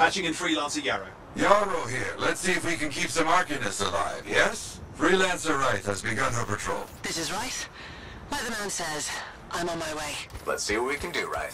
Patching in Freelancer Yarrow. Yarrow here. Let's see if we can keep some Arcanists alive, yes? Freelancer Wright has begun her patrol. This is Wright. Like the man says, I'm on my way. Let's see what we can do, right?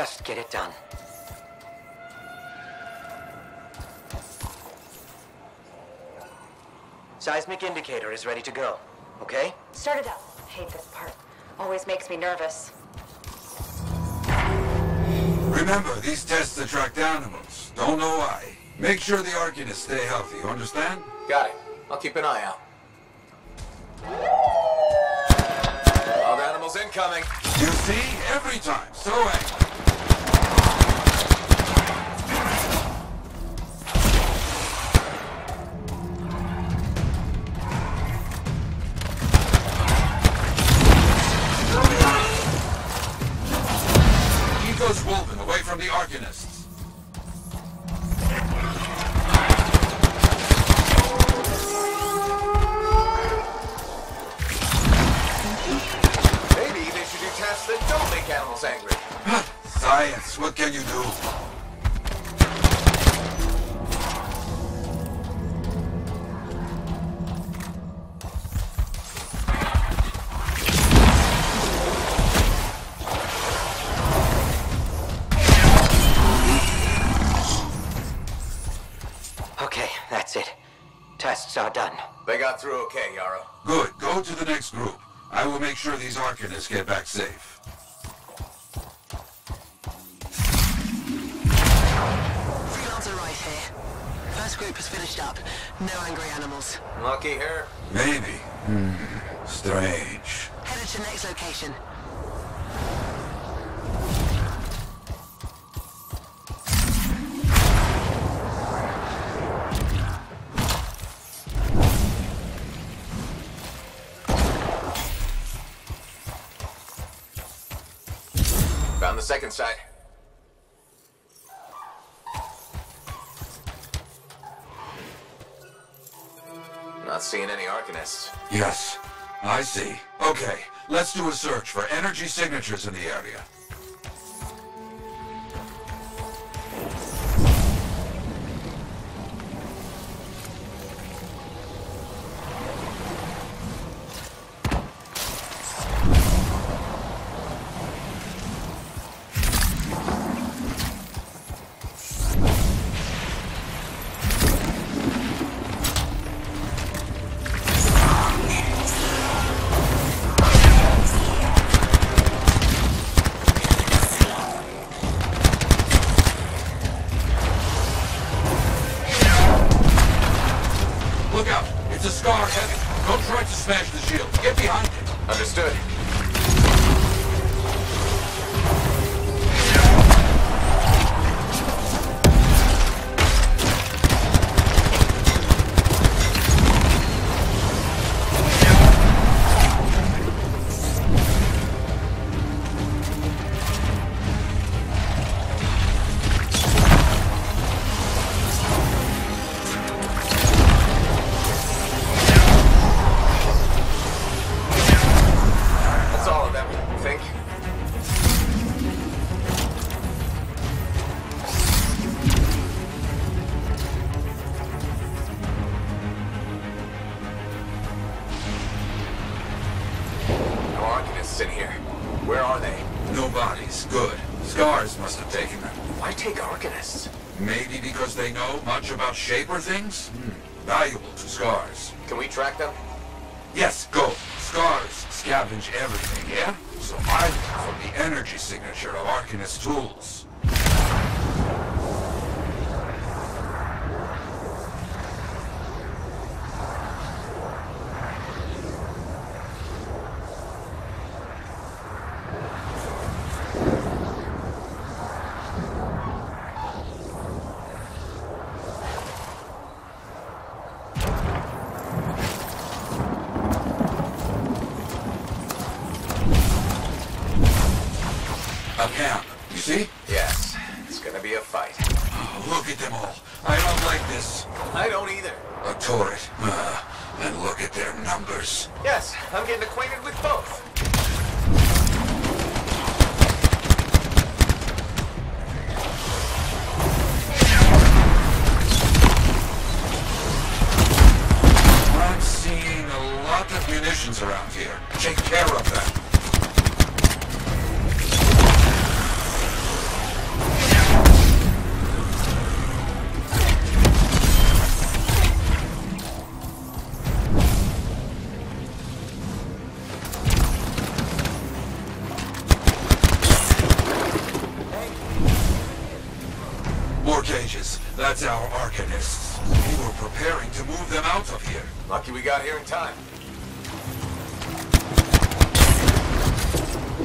Just get it done. Seismic indicator is ready to go, okay? start it up. Hate this part. Always makes me nervous. Remember, these tests attract animals. Don't know why. Make sure the Arcanists stay healthy, you understand? Got it. I'll keep an eye out. Wild animals incoming. You see? Every time. So angry. The Arcanists. Maybe they should do tests that don't make animals angry. Science, what can you do? They through okay, Yarrow. Good. Go to the next group. I will make sure these Arcanists get back safe. Freelancer Wright here. First group has finished up. No angry animals. Lucky her. Maybe. Hmm. Strange. Headed to next location. The. Not seeing any Arcanists. Yes, I see. Okay, let's do a search for energy signatures in the area. About Shaper things? around here. Take care of them. That's our Arcanists. We were preparing to move them out of here. Lucky we got here in time.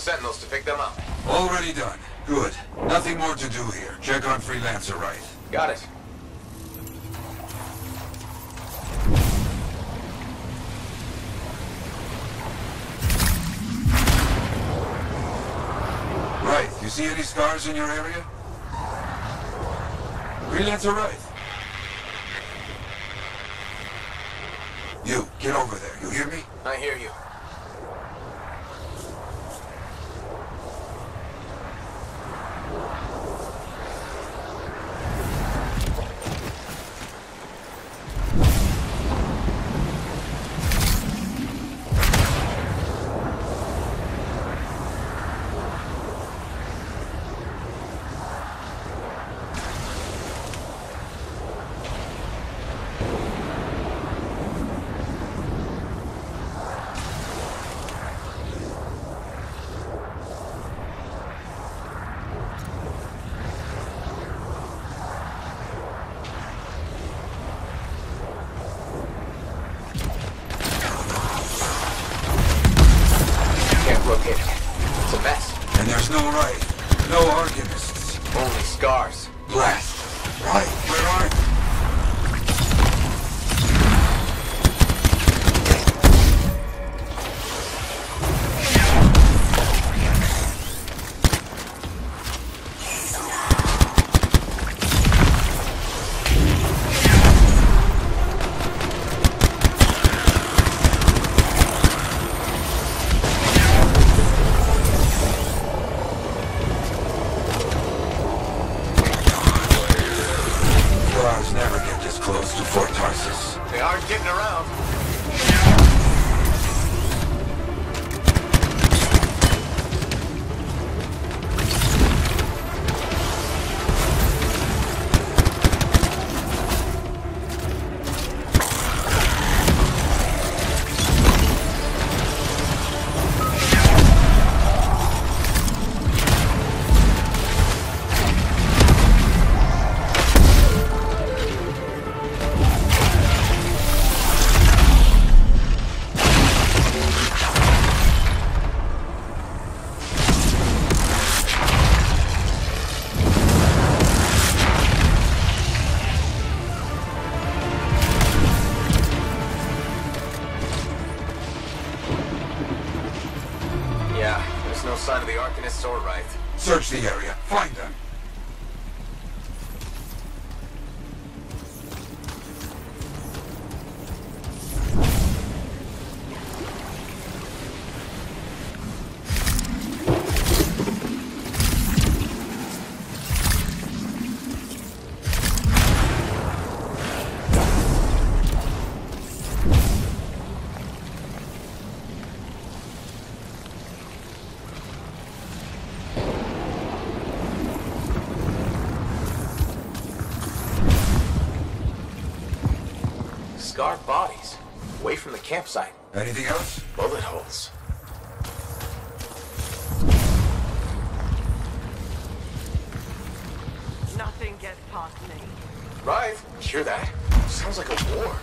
Sentinels. Scarred bodies. Away from the campsite. Anything else? Bullet holes. Nothing gets past me. Wraith, hear that? Sounds like a war.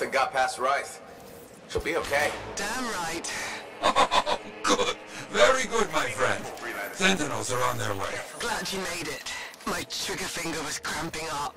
Nothing got past Wraith. She'll be okay. Damn right. Oh, good. Very good, my friend. Sentinels are on their way. Glad you made it. My trigger finger was cramping up.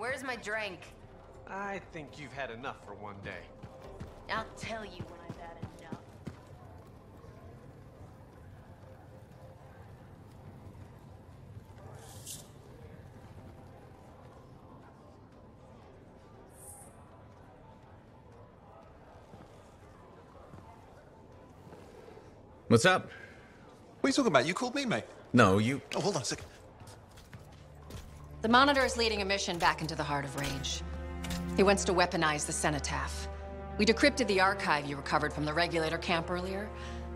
Where's my drink? I think you've had enough for one day. I'll tell you when I've had enough. What's up? What are you talking about? You called me, mate. No, you... Oh, hold on a second. The Monitor is leading a mission back into the Heart of Rage. He wants to weaponize the Cenotaph. We decrypted the archive you recovered from the Regulator camp earlier,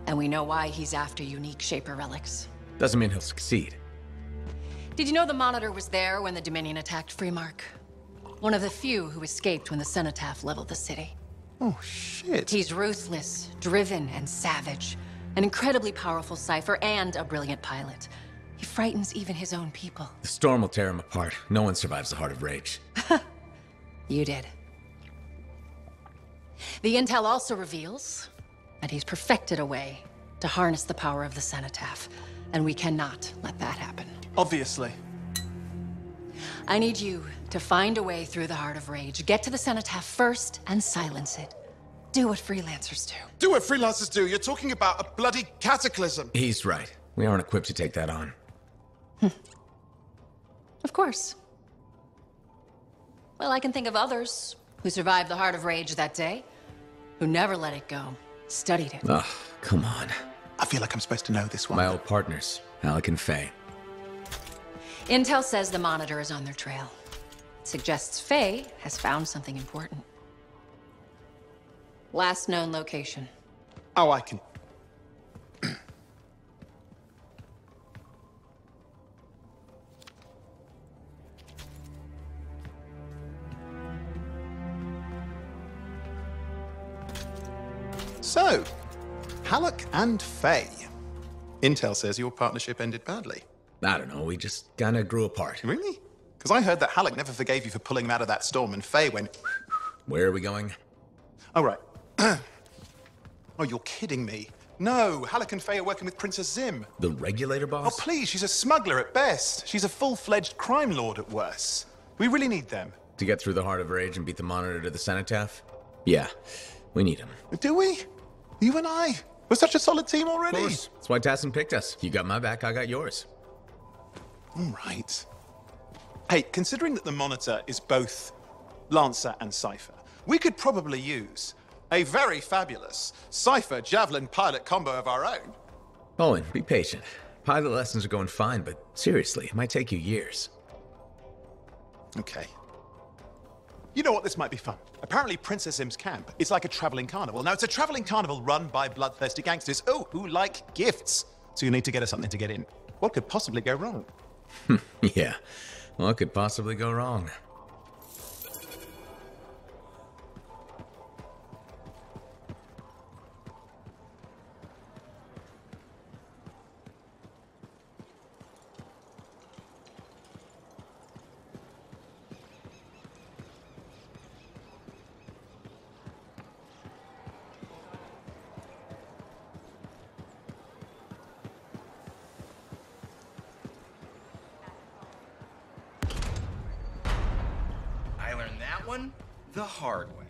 and we know why he's after unique Shaper relics. Doesn't mean he'll succeed. Did you know the Monitor was there when the Dominion attacked Freemark? One of the few who escaped when the Cenotaph leveled the city. Oh, shit. He's ruthless, driven, and savage. An incredibly powerful Cypher and a brilliant pilot. He frightens even his own people. The storm will tear him apart. No one survives the Heart of Rage. You did. The intel also reveals that he's perfected a way to harness the power of the Cenotaph, and we cannot let that happen. Obviously. I need you to find a way through the Heart of Rage, get to the Cenotaph first, and silence it. Do what freelancers do. Do what freelancers do. You're talking about a bloody cataclysm. He's right. We aren't equipped to take that on. Of course. Well, I can think of others who survived the Heart of Rage that day, who never let it go, studied it. Ugh, come on. I feel like I'm supposed to know this one. My old partners, Haluk and Faye. Intel says the Monitor is on their trail. Suggests Faye has found something important. Last known location. Oh, I can. So, Haluk and Faye. Intel says your partnership ended badly. I don't know, we just kinda grew apart. Really? Because I heard that Haluk never forgave you for pulling him out of that storm, and Faye went. Where are we going? Oh, right. oh, you're kidding me. No, Haluk and Faye are working with Princess Zim. The regulator boss? Oh, please, she's a smuggler at best. She's a full fledged crime lord at worst. We really need them. To get through the Heart of Rage and beat the Monitor to the Cenotaph? Yeah, we need him. Do we? You and I? We're such a solid team Of already. course. That's why Tassyn picked us. You got my back, I got yours. All right. Hey, considering that the Monitor is both Lancer and Cypher, we could probably use a very fabulous Cypher Javelin pilot combo of our own. Owen, be patient. Pilot lessons are going fine, but seriously, it might take you years. Okay. You know what? This might be fun. Apparently, Princess Im's camp is like a traveling carnival. Now, it's a traveling carnival run by bloodthirsty gangsters, oh, who like gifts. So you need to get us something to get in. What could possibly go wrong? yeah. What could possibly go wrong? That one the hard way.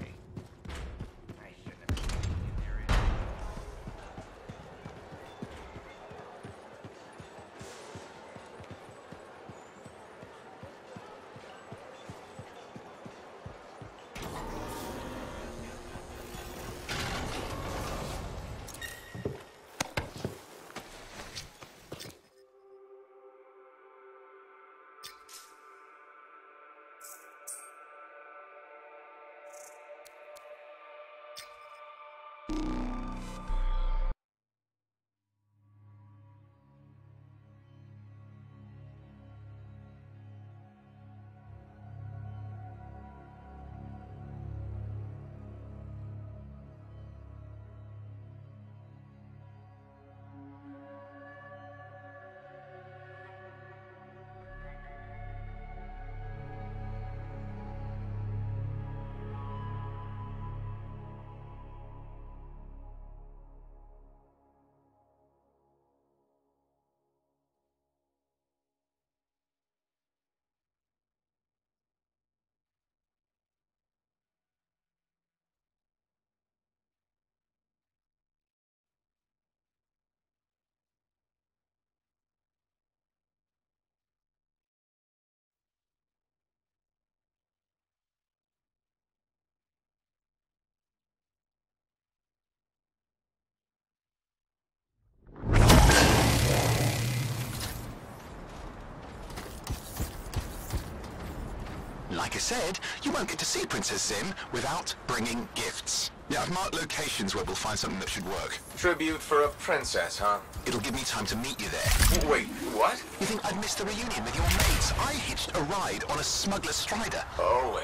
Like I said, you won't get to see Princess Zim without bringing gifts. Yeah, I've marked locations where we'll find something that should work. Tribute for a princess, huh? It'll give me time to meet you there. Wait, what? You think I'd miss the reunion with your mates? I hitched a ride on a smuggler strider. Owen.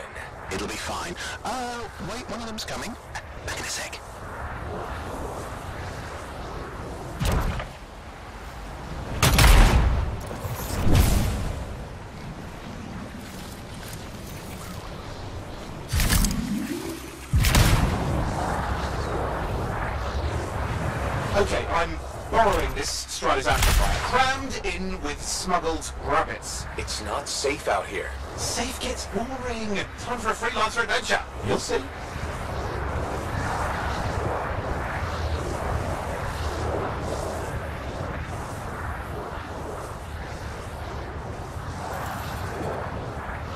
It'll be fine. Uh, wait, one of them's coming. Back in a sec. Okay, I'm borrowing this Strider's amplifier, crammed in with smuggled rabbits. It's not safe out here. Safe gets boring. Time for a freelancer adventure. You'll see.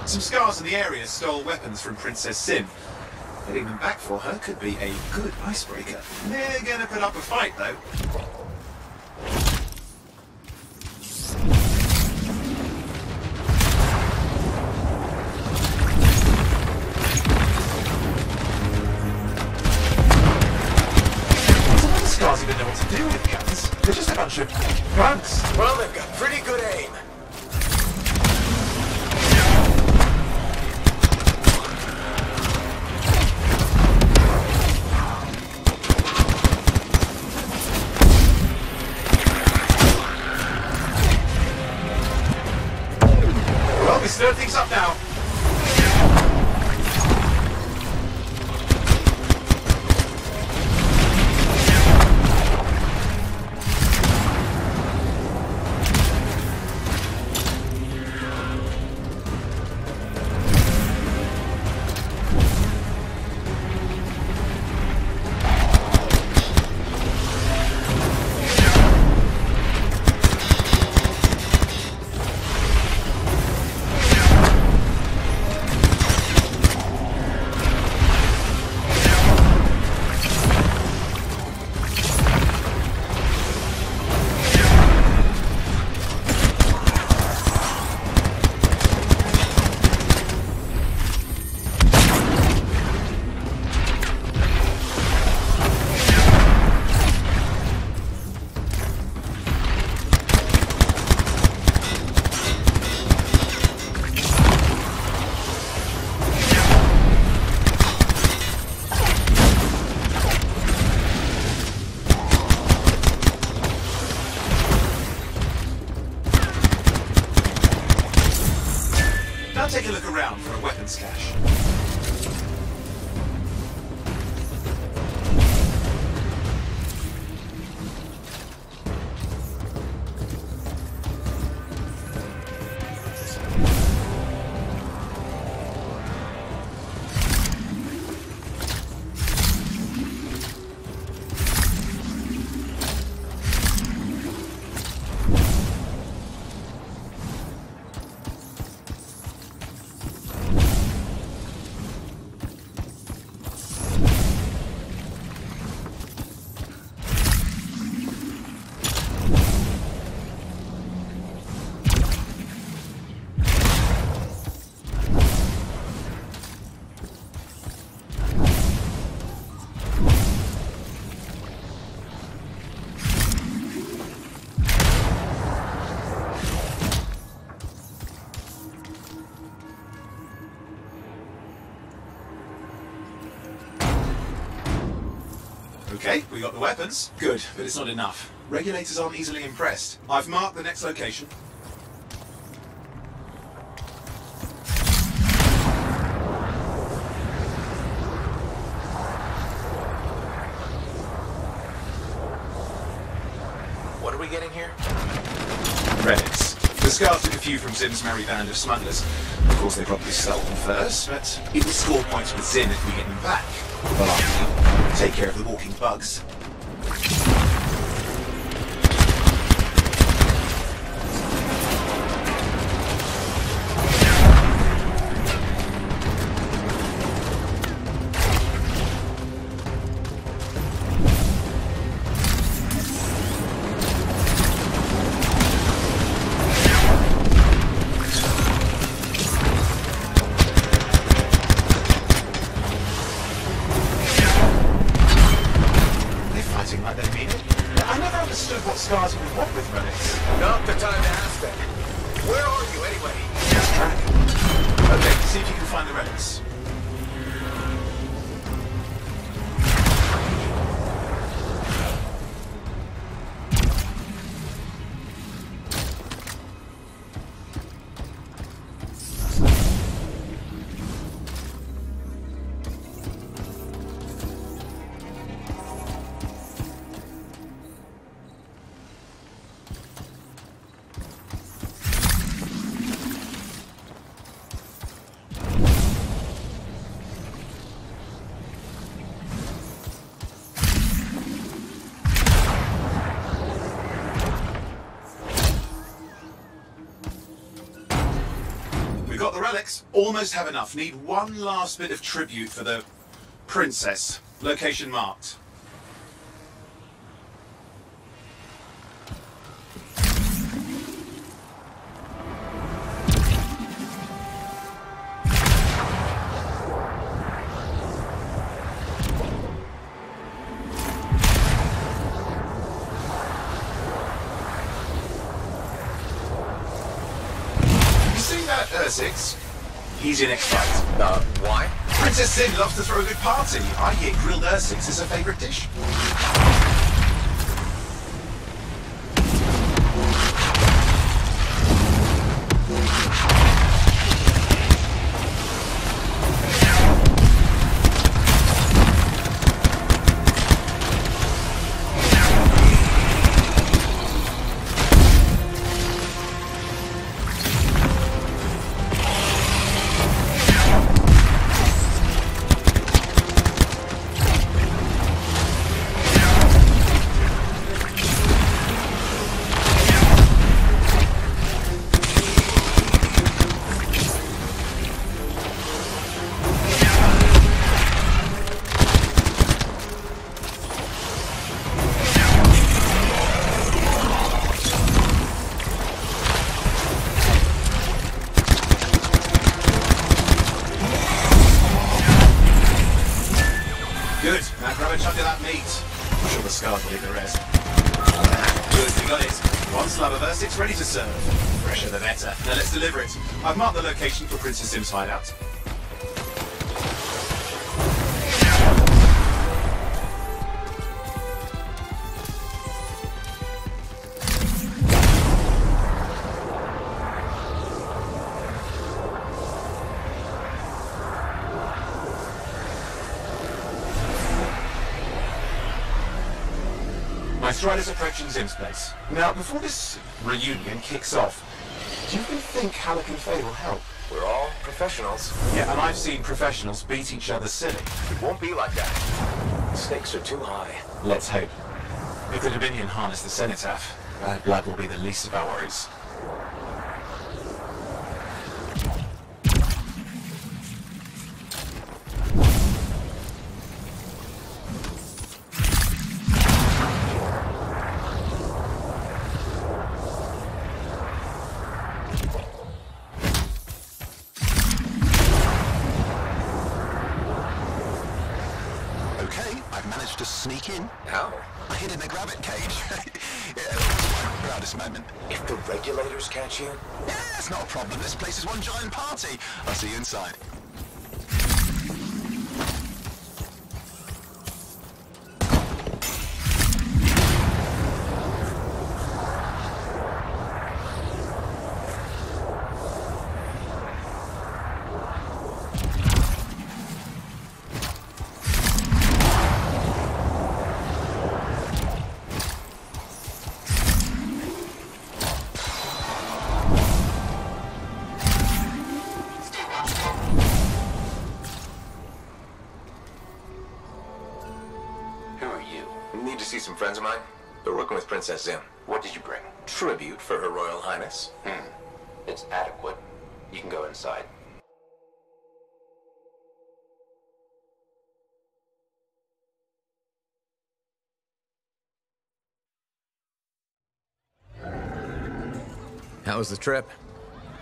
Some scars in the area stole weapons from Princess Sim. Getting them back for her could be a good icebreaker. They're gonna put up a fight, though. Okay, we got the weapons. Good, but it's not enough. Regulators aren't easily impressed. I've marked the next location. What are we getting here? Credits. The Scars took a few from Zim's merry band of smugglers. Of course, they probably stole them first, but it will score points with Zim if we get them back. Well, after we take care of the walking bugs. Almost have enough. Need one last bit of tribute for the princess. Location marked. To throw a good party. I hear grilled Ursix is a favourite dish. I've marked the location for Princess Zim's hideout. My stride is approaching Zim's place. Now, before this reunion kicks off, do you think Haluk and Faye will help? We're all professionals. Yeah, and I've seen professionals beat each other silly. It won't be like that. The stakes are too high. Let's hope. If the Dominion harness the Cenotaph, bad blood will be the least of our worries. See inside. You? Need to see some friends of mine? They're working with Princess Zim. What did you bring? Tribute for Her Royal Highness. Hmm. It's adequate. You can go inside. How was the trip?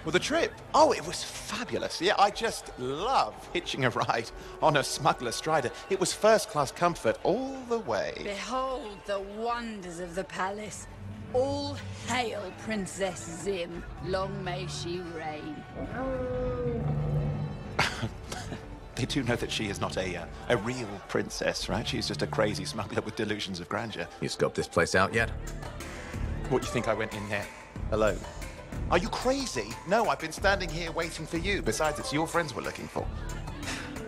Well, the trip? Oh, it was fabulous. Yeah, I just love hitching a ride on a smuggler strider. It was first class comfort all the way. Behold the wonders of the palace. All hail Princess Zim. Long may she reign. They do know that she is not a uh, a real princess, right? She's just a crazy smuggler with delusions of grandeur. You scoped this place out yet? What, do you think I went in there alone? Are you crazy? No, I've been standing here waiting for you. Besides, it's your friends we're looking for.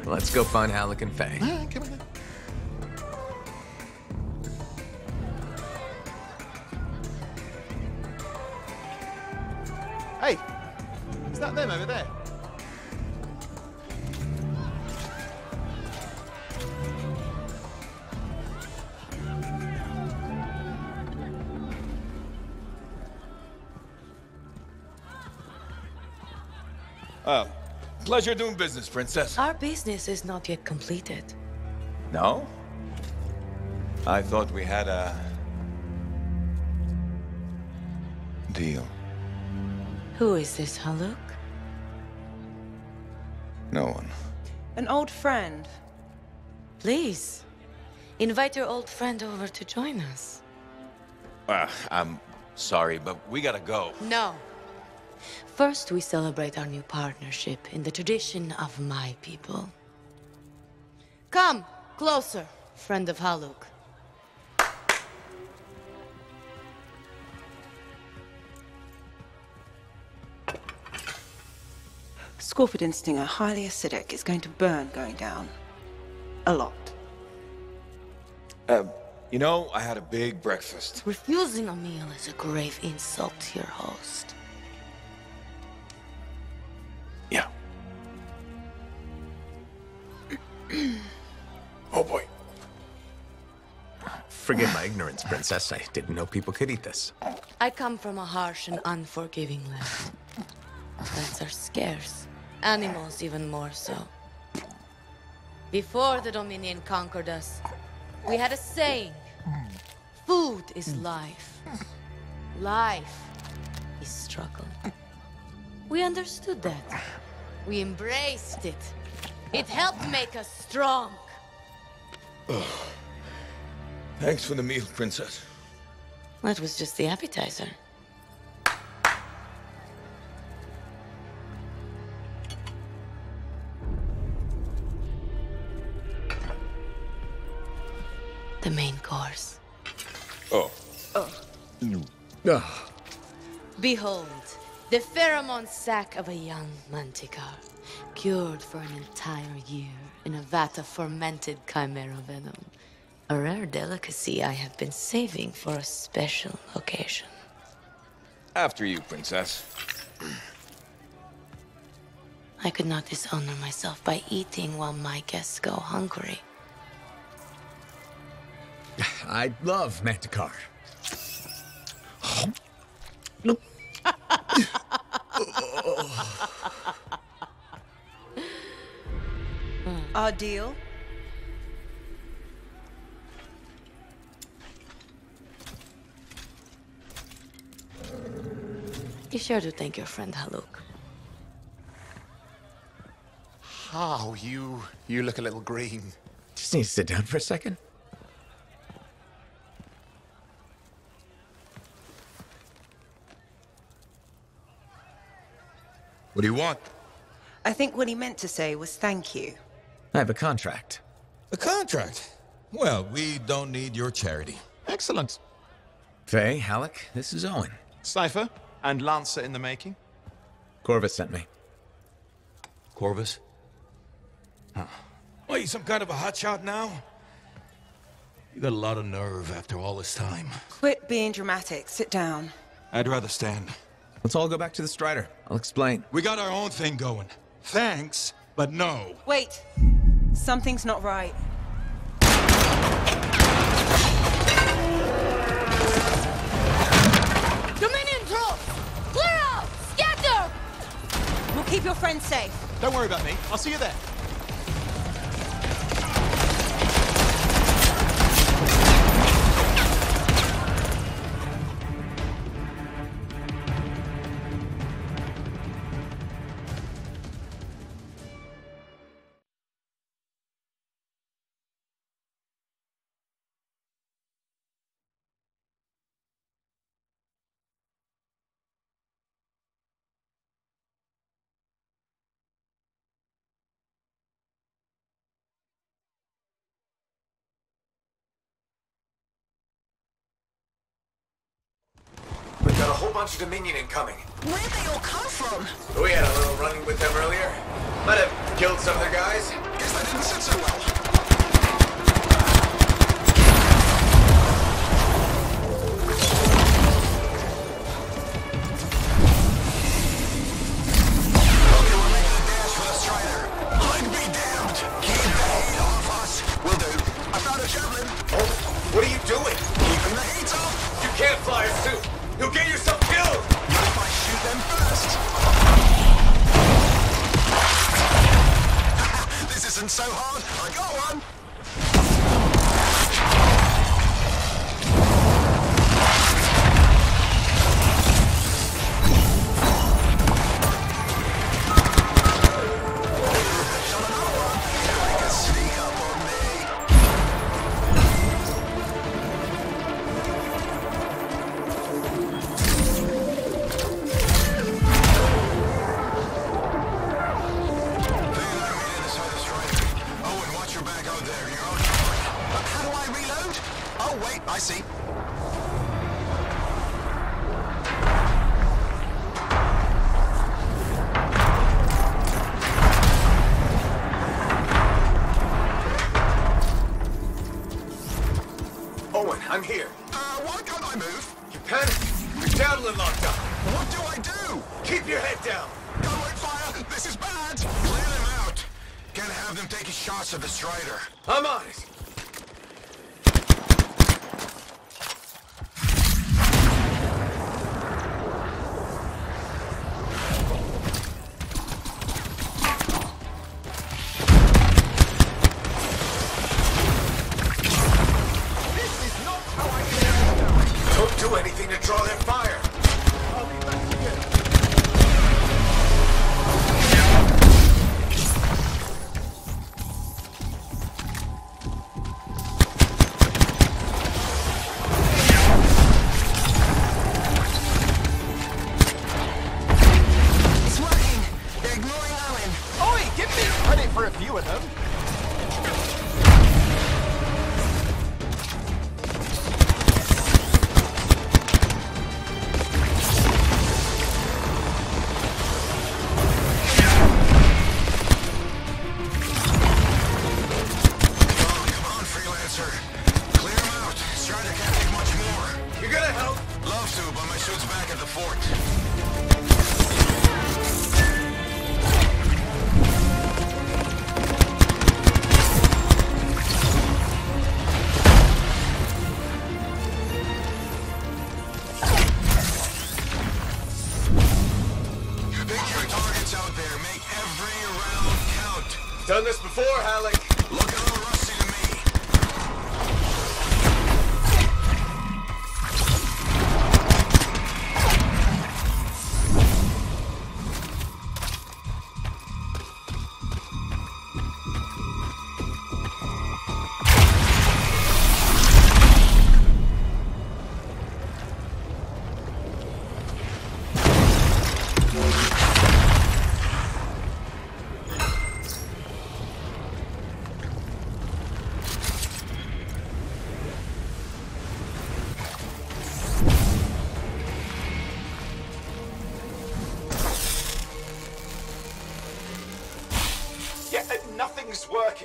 Let's go find Haluk and Faye. Ah, come on. Hey, is that them over there? Oh, pleasure doing business, Princess. Our business is not yet completed. No? I thought we had a... deal. Who is this, Haluk? No one. An old friend. Please, invite your old friend over to join us. Uh, I'm sorry, but we gotta go. No. First, we celebrate our new partnership in the tradition of my people. Come, closer, friend of Haluk. Scorford Instinger, highly acidic. is going to burn going down. A lot. Uh, you know, I had a big breakfast. Refusing a meal is a grave insult to your host. Forgive my ignorance, Princess. I didn't know people could eat this. I come from a harsh and unforgiving land. Plants are scarce. Animals even more so. Before the Dominion conquered us, we had a saying. Food is life. Life is struggle. We understood that. We embraced it. It helped make us strong. Thanks for the meal, Princess. That was just the appetizer. The main course. Oh. Oh. Ah, Behold, the pheromone sac of a young manticore, cured for an entire year in a vat of fermented chimera venom. A rare delicacy I have been saving for a special occasion. After you, Princess. I could not dishonor myself by eating while my guests go hungry. I love manticore. Our deal? Be sure to thank your friend Haluk. Oh, you you look a little green. Just need to sit down for a second. What do you want? I think what he meant to say was thank you. I have a contract. A contract? Well, we don't need your charity. Excellent. Faye, Haluk, this is Owen. Cypher and Lancer in the making. Corvus sent me. Corvus? Huh. What, you some kind of a hotshot now? You got a lot of nerve after all this time. Quit being dramatic. Sit down. I'd rather stand. Let's all go back to the Strider. I'll explain. We got our own thing going. Thanks, but no. Wait. Something's not right. Keep your friends safe. Don't worry about me. I'll see you there. Bunch of Dominion incoming. Where'd they all come from? We had a little run with them earlier. Might have killed some of their guys. Guess that didn't sit so well. Okay, a dash blaster. I'd be damned. Keep the heat off us. Will do. I found a javelin. Oh, what are you doing? Keeping the heat off. You can't fly a suit. You'll get yourself isn't so hard. I got one.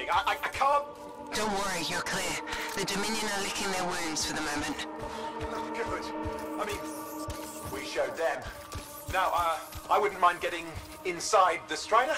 I, I, I can't. Don't worry, you're clear. The Dominion are licking their wounds for the moment. Good. I mean, we showed them. Now, uh, I wouldn't mind getting inside the Strider.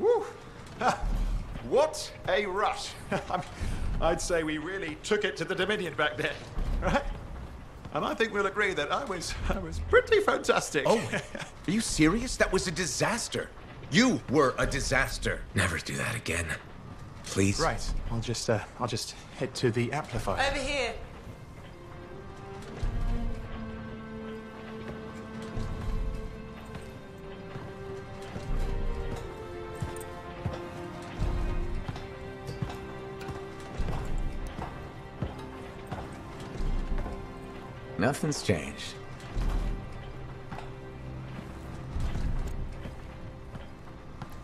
Woo! Ha, What a rush! I mean, I'd say we really took it to the Dominion back there, right? And I think we'll agree that I was I was pretty fantastic. Oh, are you serious? That was a disaster. You were a disaster. Never do that again. Please. Right. I'll just uh, I'll just head to the amplifier. Over here. Nothing's changed.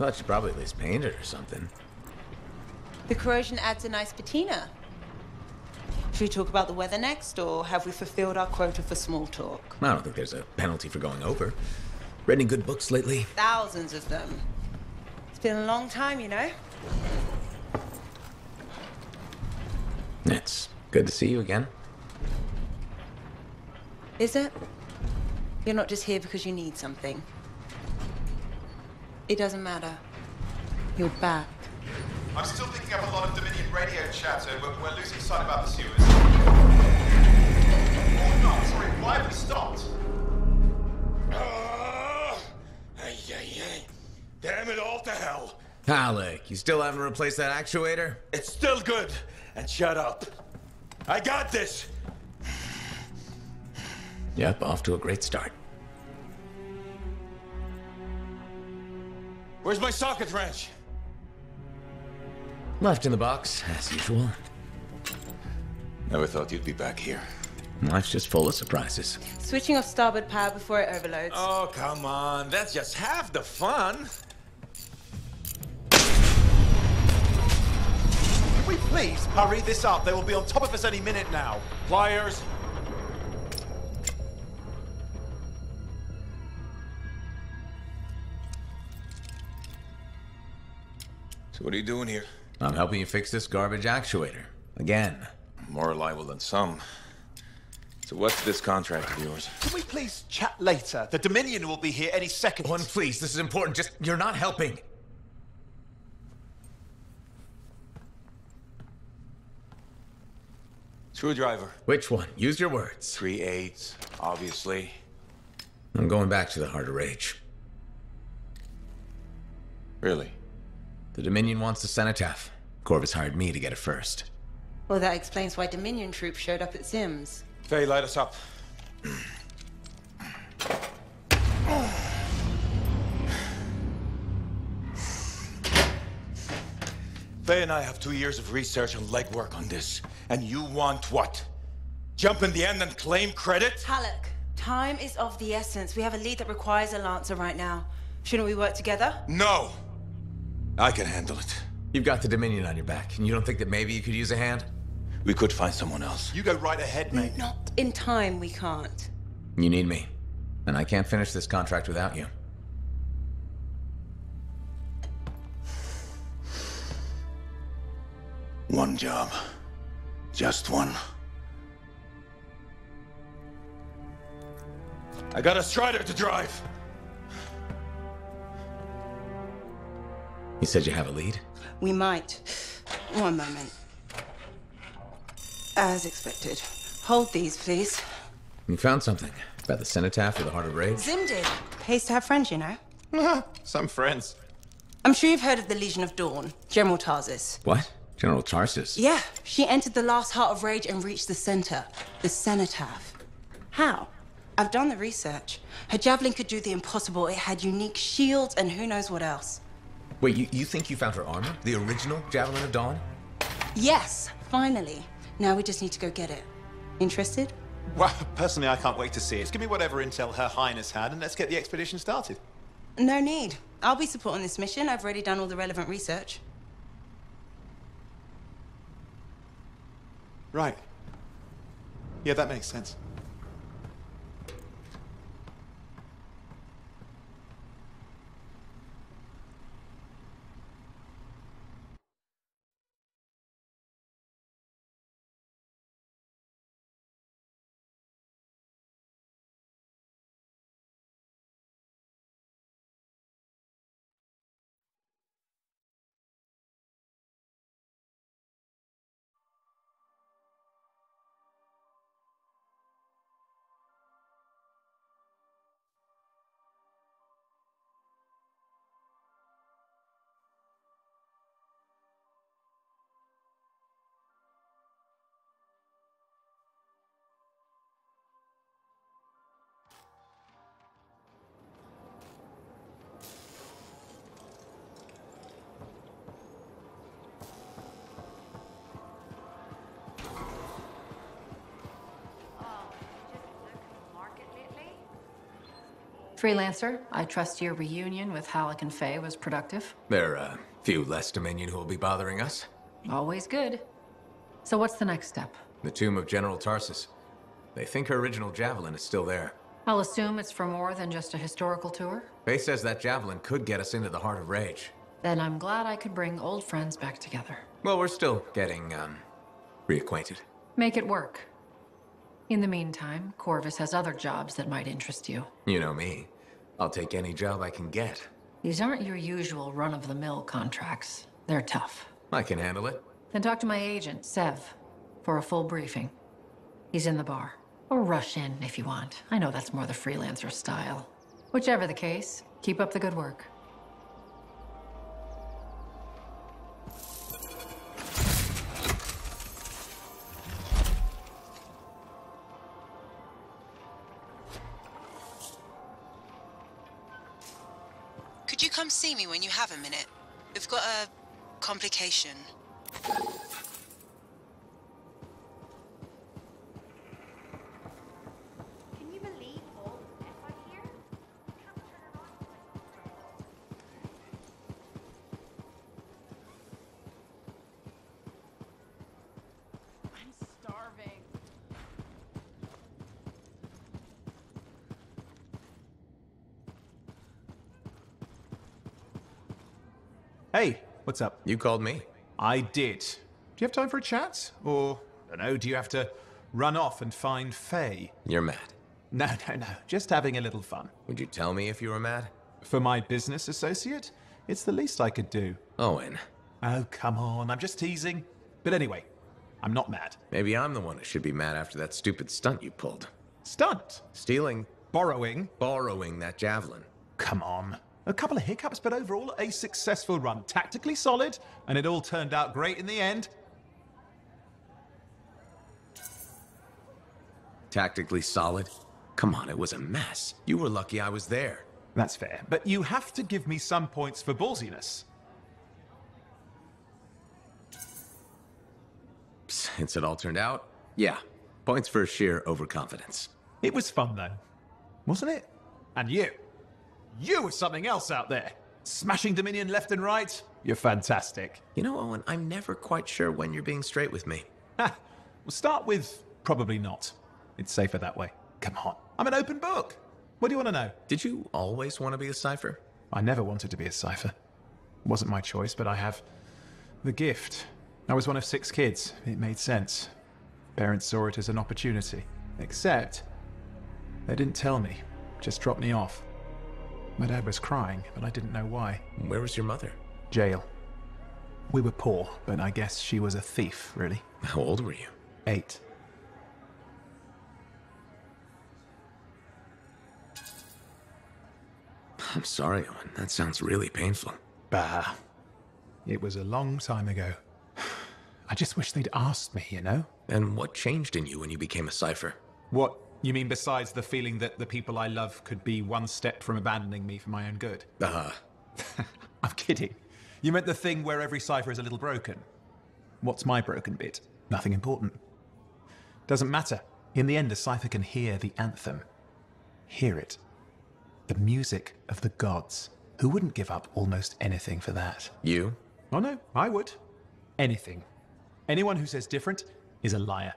Well, I should probably at least paint it or something. The corrosion adds a nice patina. Should we talk about the weather next, or have we fulfilled our quota for small talk? I don't think there's a penalty for going over. Read any good books lately? Thousands of them. It's been a long time, you know? It's good to see you again. Is it? You're not just here because you need something. It doesn't matter. You're back. I'm still picking up a lot of Dominion radio chatter, but we're losing sight about the sewers. Oh no, sorry, why have we stopped? Ah, ay, ay, ay. Damn it all to hell. Haluk, you still haven't replaced that actuator? It's still good. And shut up. I got this. Yep, off to a great start. Where's my socket wrench? Left in the box, as usual. Never thought you'd be back here. Life's just full of surprises. Switching off starboard power before it overloads. Oh, come on. That's just half the fun. Can we please hurry this up? They will be on top of us any minute now. Pliers. So what are you doing here? I'm helping you fix this garbage actuator. Again. More reliable than some. So what's this contract of yours? Can we please chat later? The Dominion will be here any second. One, please, this is important. Just, you're not helping. Screwdriver. Which one? Use your words. Three eights, obviously. I'm going back to the Heart of Rage. Really? The Dominion wants the cenotaph. Corvus hired me to get it first. Well, that explains why Dominion troops showed up at Zim's. Faye, light us up. Faye and I have two years of research and legwork on this. And you want what? Jump in the end and claim credit? Haluk, time is of the essence. We have a lead that requires a Lancer right now. Shouldn't we work together? No! I can handle it. You've got the Dominion on your back, and you don't think that maybe you could use a hand? We could find someone else. You go right ahead, mate. Not in time, we can't. You need me. And I can't finish this contract without you. One job. Just one. I got a Strider to drive. You said you have a lead? We might. One moment. As expected. Hold these, please. You found something. About the cenotaph or the Heart of Rage? Zim did. Pays to have friends, you know. Some friends. I'm sure you've heard of the Legion of Dawn, General Tarsis. What? General Tarsis? Yeah, she entered the last Heart of Rage and reached the center, the cenotaph. How? I've done the research. Her javelin could do the impossible. It had unique shields and who knows what else. Wait, you, you think you found her armor? The original Javelin of Dawn? Yes, finally. Now we just need to go get it. Interested? Well, personally, I can't wait to see it. Give me whatever intel Her Highness had, and let's get the expedition started. No need. I'll be supporting this mission. I've already done all the relevant research. Right. Yeah, that makes sense. Freelancer, I trust your reunion with Haluk and Faye was productive. There are a few less Dominion who will be bothering us. Always good. So what's the next step? The tomb of General Tarsis. They think her original javelin is still there. I'll assume it's for more than just a historical tour. Faye says that javelin could get us into the heart of Rage. Then I'm glad I could bring old friends back together. Well, we're still getting, um, reacquainted. Make it work. In the meantime, Corvus has other jobs that might interest you. You know me. I'll take any job I can get. These aren't your usual run-of-the-mill contracts. They're tough. I can handle it. Then talk to my agent, Sev, for a full briefing. He's in the bar. Or rush in if you want. I know that's more the freelancer style. Whichever the case, keep up the good work. Me when you have a minute? We've got a complication. Can you believe all the mess I hear? I'm starving. Hey, what's up? You called me. I did. Do you have time for a chat? Or, I don't know, do you have to run off and find Faye? You're mad. No, no, no. Just having a little fun. Would you tell me if you were mad? For my business associate? It's the least I could do. Owen. Oh, come on. I'm just teasing. But anyway, I'm not mad. Maybe I'm the one who should be mad after that stupid stunt you pulled. Stunt? Stealing. Borrowing? Borrowing that javelin. Come on. A couple of hiccups, but overall a successful run. Tactically solid, and it all turned out great in the end. Tactically solid? Come on, it was a mess. You were lucky I was there. That's fair. But you have to give me some points for ballsiness. Since it all turned out, yeah. Points for sheer overconfidence. It was fun, though. Wasn't it? And you. You were something else out there. Smashing Dominion left and right. You're fantastic. You know, Owen, I'm never quite sure when you're being straight with me. Ha! We'll start with probably not. It's safer that way. Come on. I'm an open book. What do you want to know? Did you always want to be a cypher? I never wanted to be a cypher. Wasn't my choice, but I have the gift. I was one of six kids. It made sense. Parents saw it as an opportunity. Except, they didn't tell me. Just dropped me off. My dad was crying, but I didn't know why. Where was your mother? Jail. We were poor, but I guess she was a thief, really. How old were you? Eight. I'm sorry, Owen. That sounds really painful. Bah. It was a long time ago. I just wish they'd asked me, you know? And what changed in you when you became a cypher? What? You mean besides the feeling that the people I love could be one step from abandoning me for my own good? Uh I'm kidding. You meant the thing where every cypher is a little broken. What's my broken bit? Nothing important. Doesn't matter. In the end, a cypher can hear the anthem. Hear it. The music of the gods. Who wouldn't give up almost anything for that? You? Oh no, I would. Anything. Anyone who says different is a liar.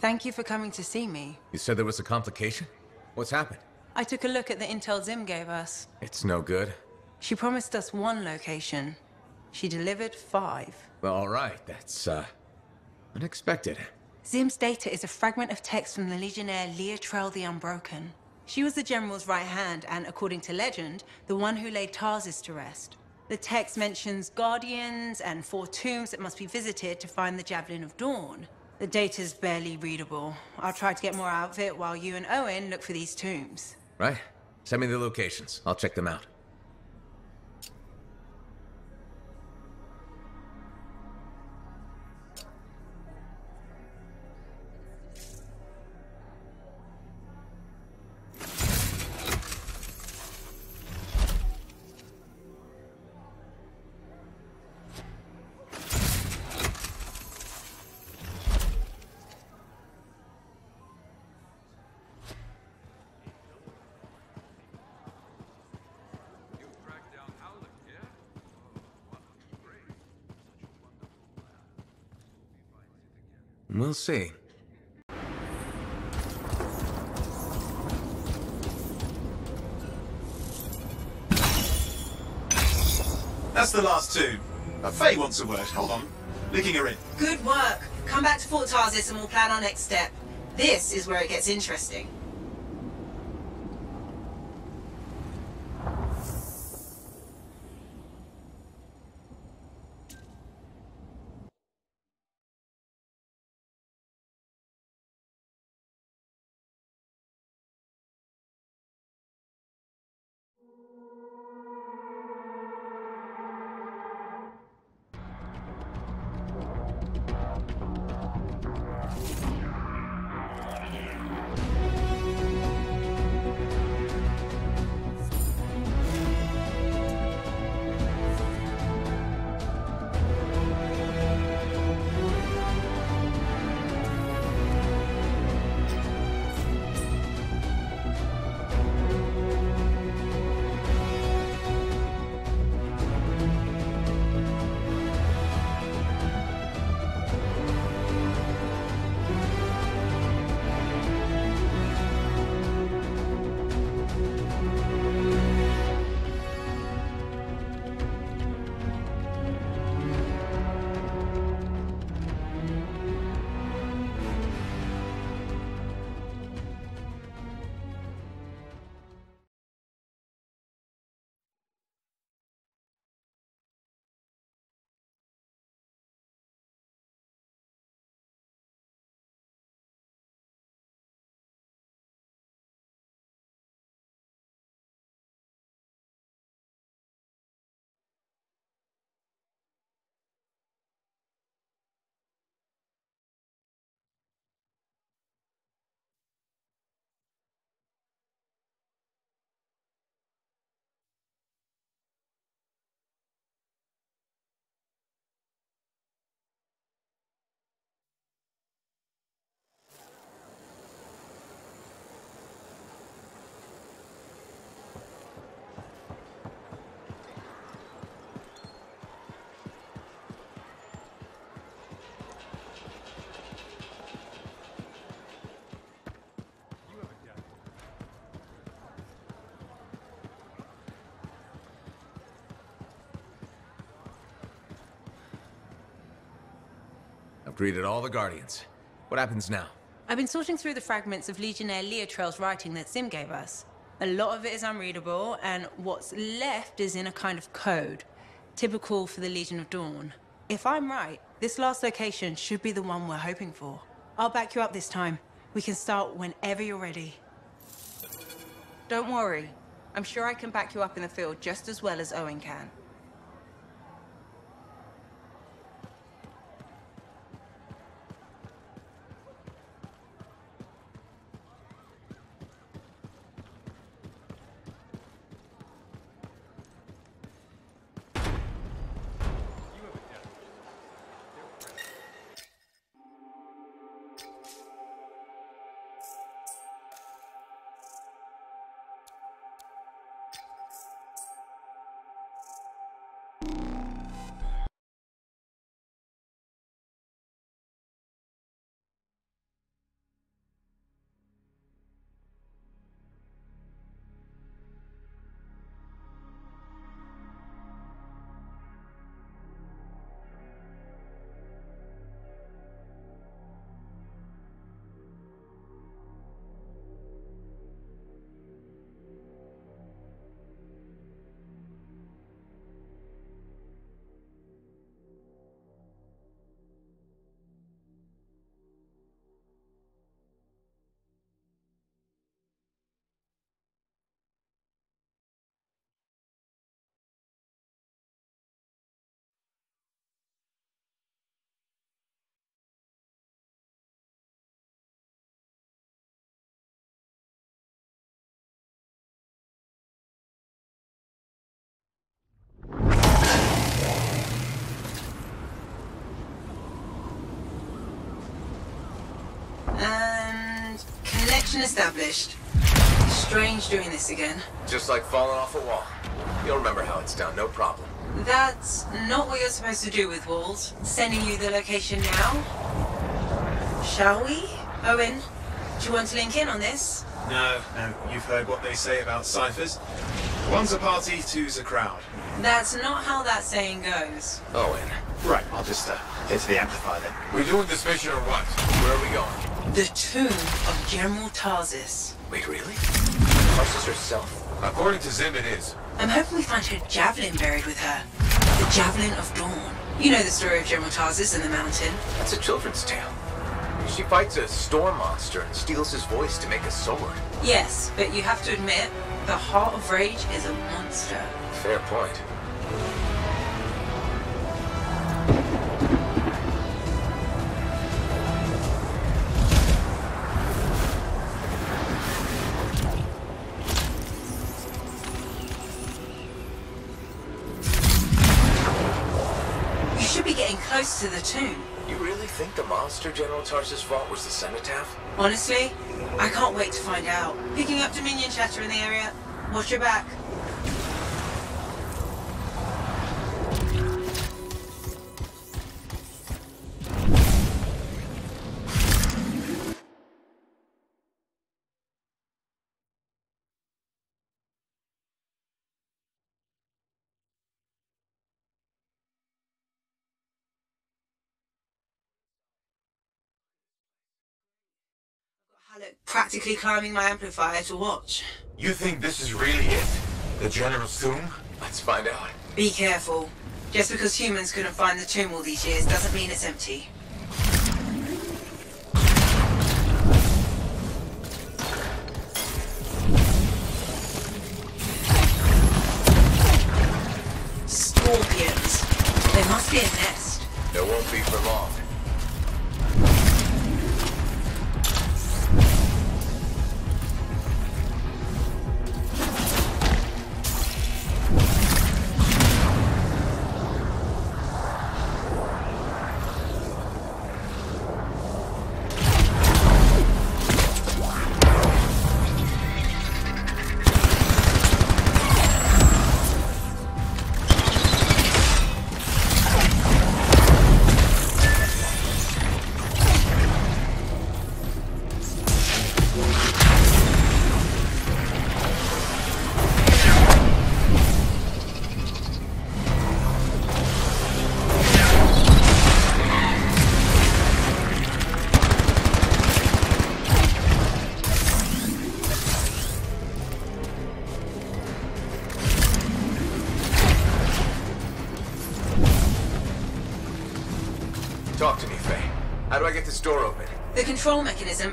Thank you for coming to see me. You said there was a complication? What's happened? I took a look at the intel Zim gave us. It's no good. She promised us one location. She delivered five. Well, all right. That's, uh, unexpected. Zim's data is a fragment of text from the Legionnaire Leotrel the Unbroken. She was the General's right hand and, according to legend, the one who laid Tarsis to rest. The text mentions guardians and four tombs that must be visited to find the Javelin of Dawn. The data's barely readable. I'll try to get more out of it while you and Owen look for these tombs. Right. Send me the locations. I'll check them out. We'll see. That's the last two. Uh, Faye wants a word. Hold on. Licking her in. Good work. Come back to Fort Tarsis and we'll plan our next step. This is where it gets interesting. Greeted all the Guardians. What happens now? I've been sorting through the fragments of Legionnaire Leotrell's writing that Zim gave us. A lot of it is unreadable, and what's left is in a kind of code, typical for the Legion of Dawn. If I'm right, this last location should be the one we're hoping for. I'll back you up this time. We can start whenever you're ready. Don't worry. I'm sure I can back you up in the field just as well as Owen can. And connection established. Strange doing this again. Just like falling off a wall. You'll remember how it's done, no problem. That's not what you're supposed to do with walls. Sending you the location now? Shall we? Owen, do you want to link in on this? No, no, you've heard what they say about cyphers. One's a party, two's a crowd. That's not how that saying goes. Owen. Right, I'll just uh, hit the amplifier then. We're doing this mission or what? Where are we going? The tomb of General Tarsis. Wait, really? Tarsis herself? According to Zim, it is. I'm hoping we find her javelin buried with her. The Javelin of Dawn. You know the story of General Tarsis and the mountain. That's a children's tale. She fights a storm monster and steals his voice to make a sword. Yes, but you have to admit, the Heart of Rage is a monster. Fair point. Close to the tomb. You really think the monster General Tarsis fought was the cenotaph? Honestly, I can't wait to find out. Picking up Dominion chatter in the area. Watch your back. Haluk practically climbing my amplifier to watch. You think this is really it? The General's tomb? Let's find out. Be careful. Just because humans couldn't find the tomb all these years doesn't mean it's empty. Scorpions. There must be a nest. It won't be for long.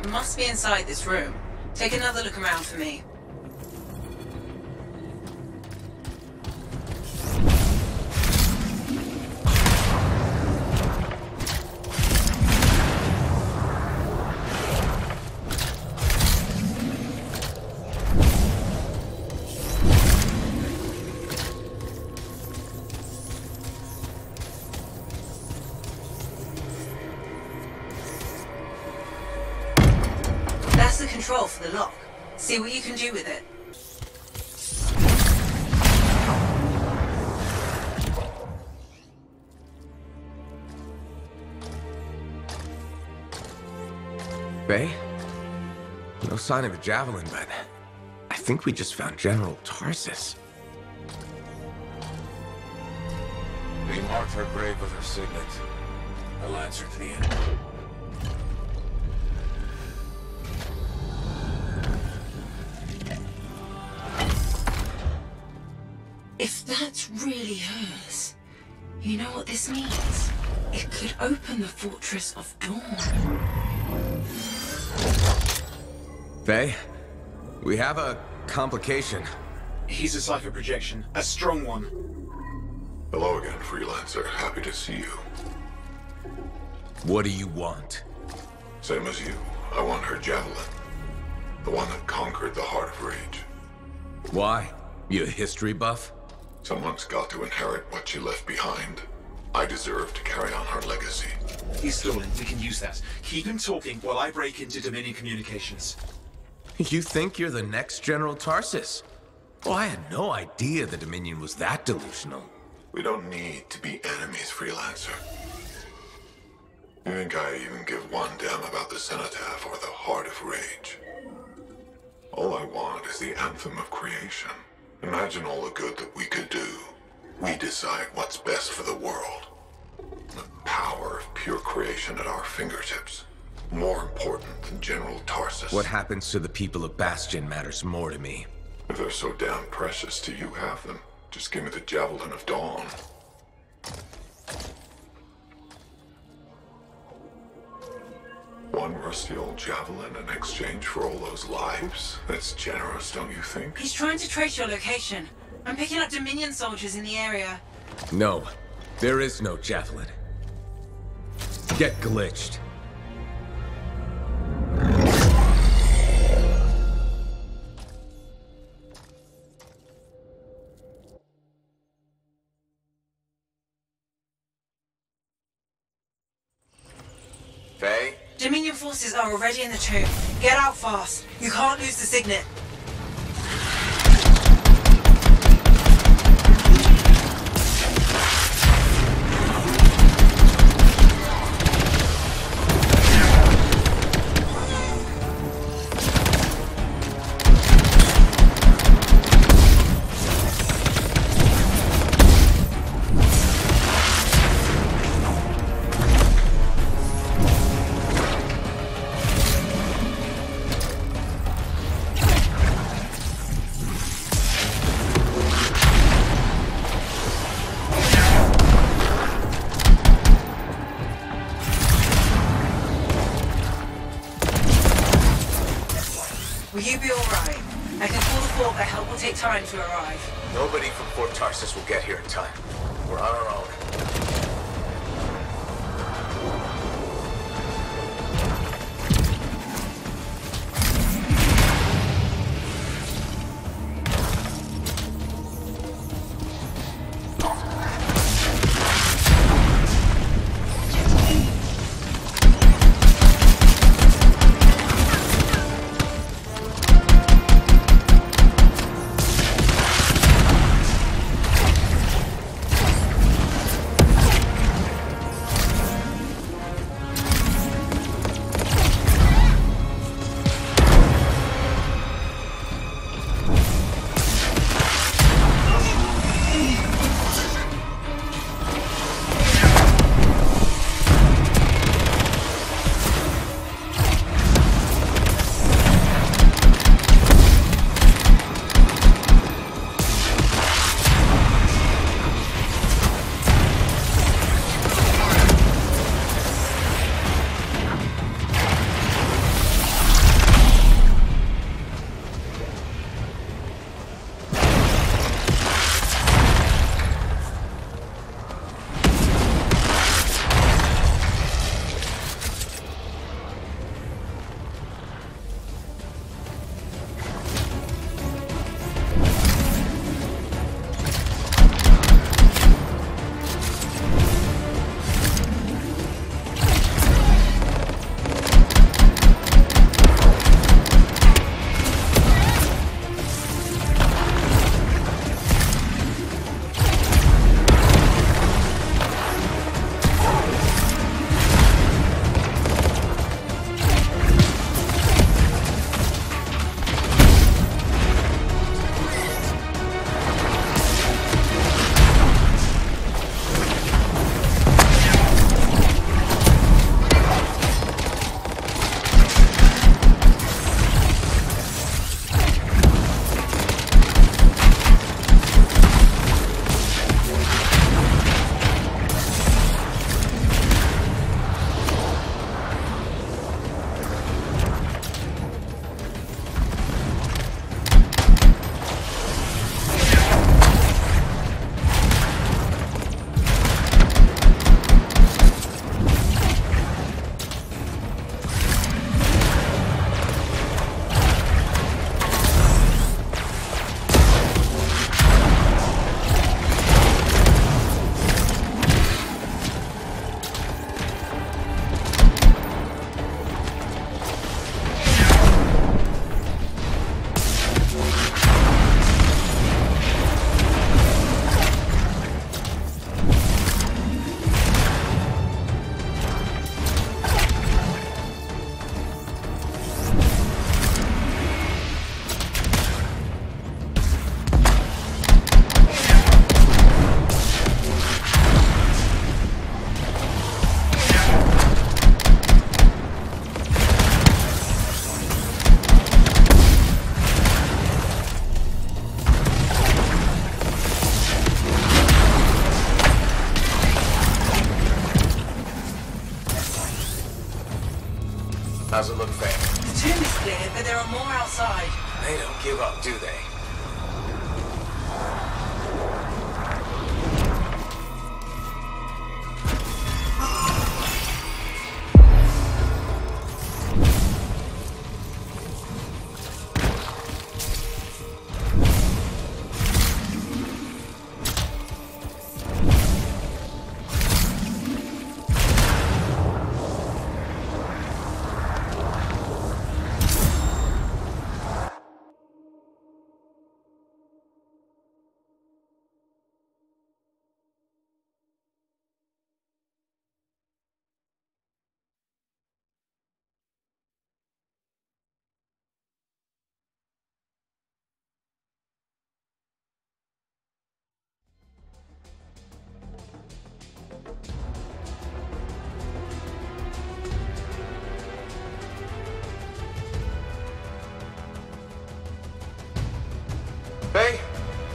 Must be inside this room. Take another look around for me. Sign of a javelin, but I think we just found General Tarsis. They marked her grave with her signet. I'll answer to the end. If that's really hers, you know what this means? It could open the Fortress of Dawn. Faye? We have a complication. He's a cypher projection, a strong one. Hello again, Freelancer. Happy to see you. What do you want? Same as you. I want her javelin. The one that conquered the Heart of Rage. Why? You a history buff? Someone's got to inherit what she left behind. I deserve to carry on her legacy. He's stolen. We can use that. Keep him talking while I break into Dominion communications. You think you're the next General Tarsis? Well, I had no idea the Dominion was that delusional. We don't need to be enemies, Freelancer. You think I even give one damn about the cenotaph or the Heart of Rage? All I want is the anthem of creation. Imagine all the good that we could do. We decide what's best for the world. The power of pure creation at our fingertips. More important than General Tarsis. What happens to the people of Bastion matters more to me. If they're so damn precious to you have them, just give me the Javelin of Dawn. One rusty old javelin in exchange for all those lives? That's generous, don't you think? He's trying to trace your location. I'm picking up Dominion soldiers in the area. No, there is no javelin. Get glitched. Dominion forces are already in the tomb. Get out fast. You can't lose the signet.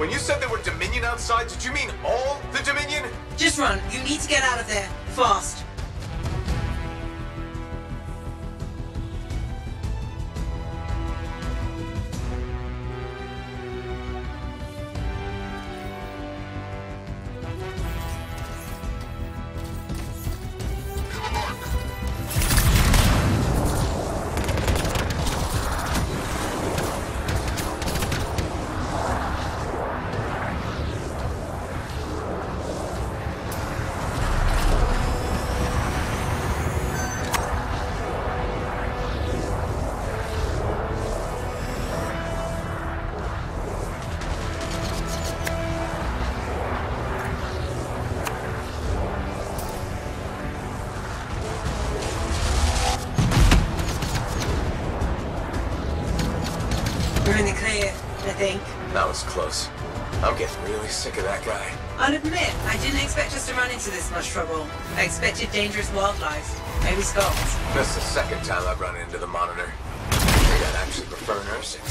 When you said there were Dominion outside, did you mean all the Dominion? Just run. You need to get out of there. Fast. Sick of that guy. I'll admit, I didn't expect us to run into this much trouble. I expected dangerous wildlife. Maybe skulls. That's the second time I've run into the monitor. Maybe I'd actually prefer nursing.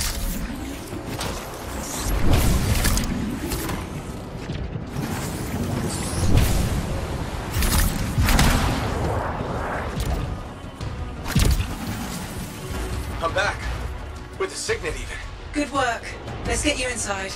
I'm back. With the signet even. Good work. Let's get you inside.